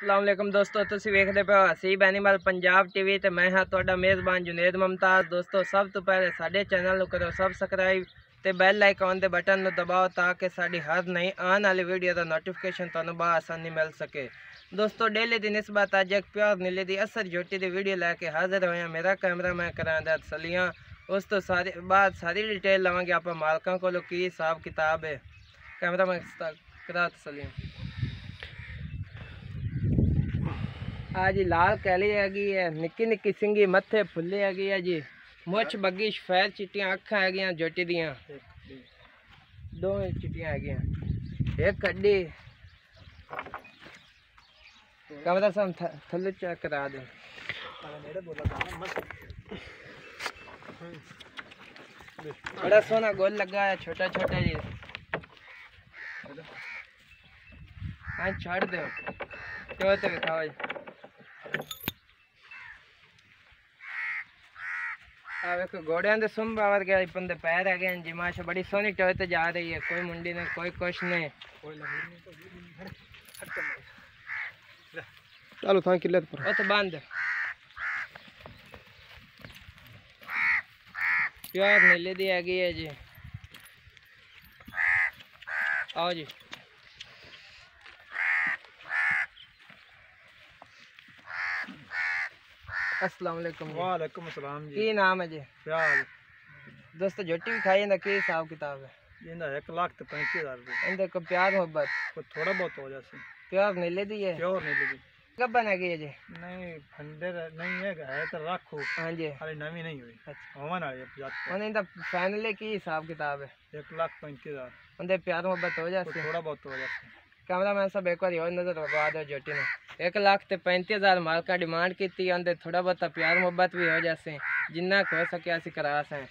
ਅਸਲਾਮ ਅਲੈਕਮ ਦੋਸਤੋ, ਤੁਸੀਂ ਵੇਖਦੇ ਪਏ ਹੋ ਹਸੀਬ ਐਨੀਮਲ ਪੰਜਾਬ ਟੀਵੀ ਤੇ ਮੈਂ ਹਾਂ ਤੁਹਾਡਾ ਮੇਜ਼ਬਾਨ ਜੁਨੇਦ ਮਮਤਾਜ਼। ਦੋਸਤੋ, ਸਭ ਤੋਂ ਪਹਿਲੇ ਸਾਡੇ ਚੈਨਲ ਨੂੰ ਕਰੋ ਸਬਸਕ੍ਰਾਈਬ ਤੇ ਬੈਲ ਆਈਕਨ ਦੇ ਬਟਨ ਨੂੰ ਦਬਾਓ ਤਾਂ ਕਿ ਸਾਡੀ ਹਰ ਨਈ ਆਉਣ ਵਾਲੀ ਵੀਡੀਓ ਦਾ ਨੋਟੀਫਿਕੇਸ਼ਨ ਤੁਹਾਨੂੰ ਬਾਸਾਨੀ ਮਿਲ ਸਕੇ। ਦੋਸਤੋ ਡੇਲੀ ਦੀ ਨਿਸਬਤ ਅੱਜ ਇੱਕ ਪਿਆਰ ਨੀਲੇ ਦੀ ਅਸਰ ਜੋਟੀ ਦੀ ਵੀਡੀਓ ਲੈ ਕੇ ਹਾਜ਼ਰ ਹੋਇਆ ਮੇਰਾ ਕੈਮਰਾ ਮੈਂ ਕਰਾਂਦਾ ਤਸਲੀਆਂ। ਉਸ ਤੋਂ ਸਾਰੀ ਬਾਅਦ ਸਾਰੀ ਡਿਟੇਲ ਲਵਾਂਗੇ ਆਪਾਂ ਮਾਲਕਾਂ ਕੋਲੋਂ ਕੀ ਹਿਸਾਬ ਕਿਤਾਬ ਹੈ। ਕੈਮਰਾ ਮੈਂ ਕਰਾ ਤਸਲੀਆਂ। ਆ ਜੀ ਲਾਲ ਕੈਲੀ ਹੈਗੀ ਹੈ ਨਿੱਕੀ ਨਿੱਕੀ ਸਿੰਗੀ ਮੱਥੇ ਫੁੱਲੇ ਹੈਗੀ ਹੈ ਜੀ ਮੁੱਛ ਬੱਗੀ ਸਫੈਦ ਚਿੱਟੀਆਂ ਅੱਖਾਂ ਹੈਗੀਆਂ ਜੋਟੀ ਦੀਆਂ ਦੋਵੇਂ ਚਿੱਟੀਆਂ ਹੈਗੀਆਂ ਇੱਕ ਕੱਢੀ ਕਮਰਾ ਸਮ ਥੱਲੇ ਚੈੱਕ ਕਰਾ ਦੇ ਬੜਾ ਸੋਹਣਾ ਗੋਲ ਲੱਗਾ ਹੈ ਛੋਟਾ ਛੋਟਾ ਜੀ ਹਾਂ ਛੱਡ ਦਿਓ ਤੇ ਤੇ घोड़े अंदर सुन बावर गया इन पैर आ गए जिमाश बड़ी सोनी टोए तो जा रही है कोई मुंडी नहीं कोई कुछ नहीं चलो था किल्लत पर। तो बाँध। प्यार मिले दी है जी। आओ जी। असलम वालेकुम अस्सलाम जी। की नाम है जी? क्या दोस्तों झोटी भी खाई ना की हिसाब किताब है? इनका एक लाख तो पैंतीस हज़ार को प्यार मोहब्बत? को थोड़ा बहुत हो जैसे प्यार नहीं लेती है? प्योर नहीं लेती। कब बना गई जी? नहीं फंडर नहीं है है तो रखो। हाँ जी। अरे नवी नहीं हुई। अच्छा। होवन आई है उन्हें तो फाइनल की हिसाब किताब है। एक लाख पैंतीस हज़ार। प्यार मोहब्बत हो जाए थोड़ा बहुत हो जाए कैमरा मैन साहब एक बार और नज़र लगवा दो जोटी ने। एक लाख तो पैंती हज़ार मालका डिमांड की अंदर थोड़ा बहुत तो प्यार मुहब्बत भी हो जाए जिन्ना हो सके अस करा सें।